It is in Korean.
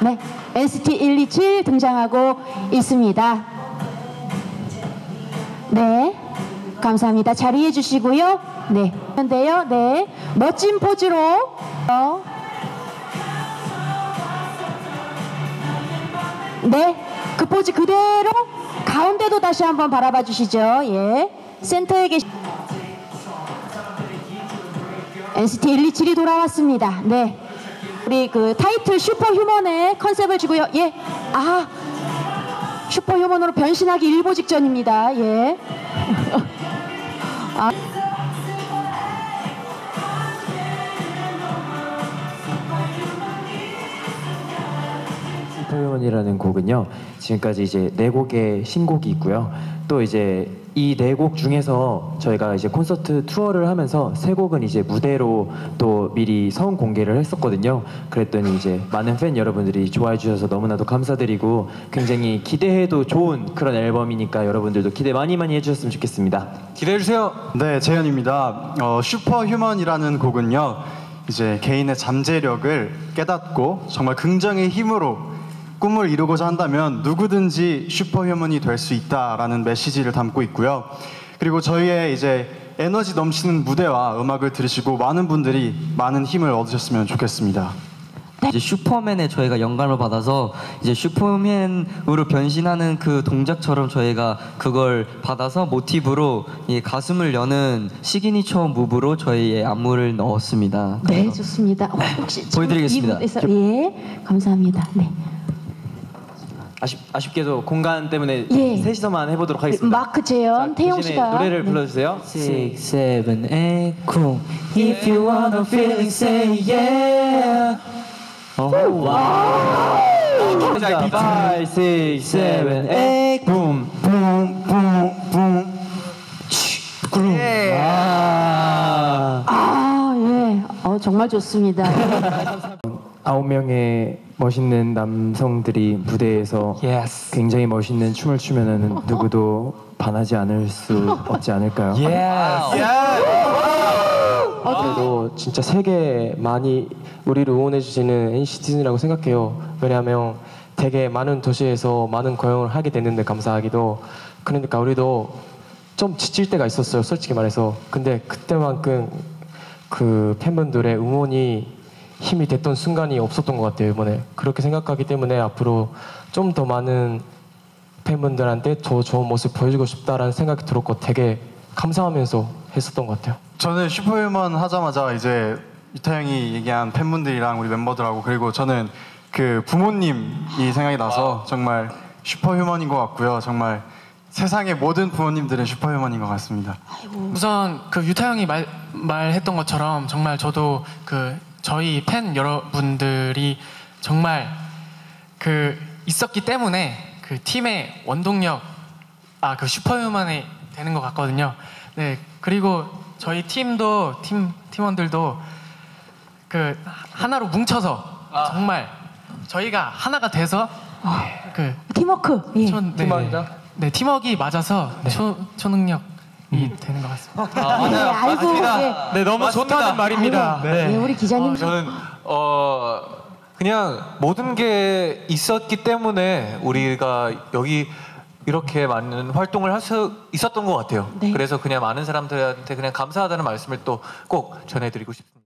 네, NCT 127 등장하고 있습니다. 네, 감사합니다. 자리해 주시고요. 네, 근데요, 네, 멋진 포즈로 어. 네, 그 포즈 그대로 가운데도 다시 한번 바라봐 주시죠. 예, 센터에 계시. NCT 127이 돌아왔습니다. 네. 우리 그 타이틀 Superhuman의 컨셉을 주고요. 예. 아. Superhuman으로 변신하기 일보 직전입니다. 예. 아. Superhuman이라는 곡은요 지금까지 이제 네 곡의 신곡이 있고요 또 이제 이 네 곡 중에서 저희가 이제 콘서트 투어를 하면서 세 곡은 이제 무대로 또 미리 성 공개를 했었거든요 그랬더니 이제 많은 팬 여러분들이 좋아해 주셔서 너무나도 감사드리고 굉장히 기대해도 좋은 그런 앨범이니까 여러분들도 기대 많이 많이 해주셨으면 좋겠습니다 기대해 주세요. 네, 재현입니다. 어, Superhuman이라는 곡은요, 이제 개인의 잠재력을 깨닫고 정말 긍정의 힘으로 꿈을 이루고자 한다면 누구든지 Superhuman이 될 수 있다라는 메시지를 담고 있고요. 그리고 저희의 이제 에너지 넘치는 무대와 음악을 들으시고 많은 분들이 많은 힘을 얻으셨으면 좋겠습니다. 이제 슈퍼맨에 저희가 영감을 받아서 이제 슈퍼맨으로 변신하는 그 동작처럼 저희가 그걸 받아서 모티브로 이 가슴을 여는 signature move로 저희의 안무를 넣었습니다. 네, 좋습니다. 어, 혹시 보여드리겠습니다. 예, 감사합니다. 네. 아쉽, 아쉽게도 공간 때문에 예. 셋이서만 해보도록 하겠습니다 마크 재현, 자, 태용 씨가 노래를 네. 불러주세요 Six, seven, eight, cool. If you wanna feel it, say yeah. 자, 5, 6, 7, 8, 붐, 붐, 붐, 붐. 그룹. 아. 아, 예. 어, 정말 좋습니다. 아홉 명의 멋있는 남성들이 무대에서 Yes. 굉장히 멋있는 춤을 추면은 누구도 반하지 않을 수 없지 않을까요? Yes. 그래도 진짜 세계 많이 우리를 응원해 주시는 NCT라고 생각해요. 왜냐하면 되게 많은 도시에서 많은 공연을 하게 됐는데 감사하기도 그러니까 우리도 좀 지칠 때가 있었어요. 솔직히 말해서. 근데 그때만큼 그 팬분들의 응원이 힘이 됐던 순간이 없었던 것 같아요 이번에 그렇게 생각하기 때문에 앞으로 좀 더 많은 팬분들한테 더 좋은 모습 보여주고 싶다라는 생각이 들었고 되게 감사하면서 했었던 것 같아요. 저는 Superhuman 하자마자 이제 유타 형이 얘기한 팬분들이랑 우리 멤버들하고 그리고 저는 그 부모님이 생각이 나서 정말 Superhuman인 것 같고요. 정말 세상의 모든 부모님들은 Superhuman인 것 같습니다. 우선 그 유타 형이 말, 말했던 것처럼 정말 저도 그 저희 팬 여러분들이 정말 그 있었기 때문에 그 팀의 원동력 아 그 슈퍼휴먼이 되는 것 같거든요. 네 그리고 저희 팀도 팀 팀원들도 그 하나로 뭉쳐서 정말 저희가 하나가 돼서 그 팀워크. 예. 초, 네, 네 팀워크가 맞아서 초, 초능력 이 되는 것 같습니다. 네, 아이고, 예. 네, 너무 좋다는 말입니다. 네, 우리 기자님. 저는 어 그냥 모든 게 있었기 때문에 우리가 여기 이렇게 많은 활동을 할 수 있었던 것 같아요. 네. 그래서 그냥 많은 사람들한테 그냥 감사하다는 말씀을 또 꼭 전해드리고 싶습니다.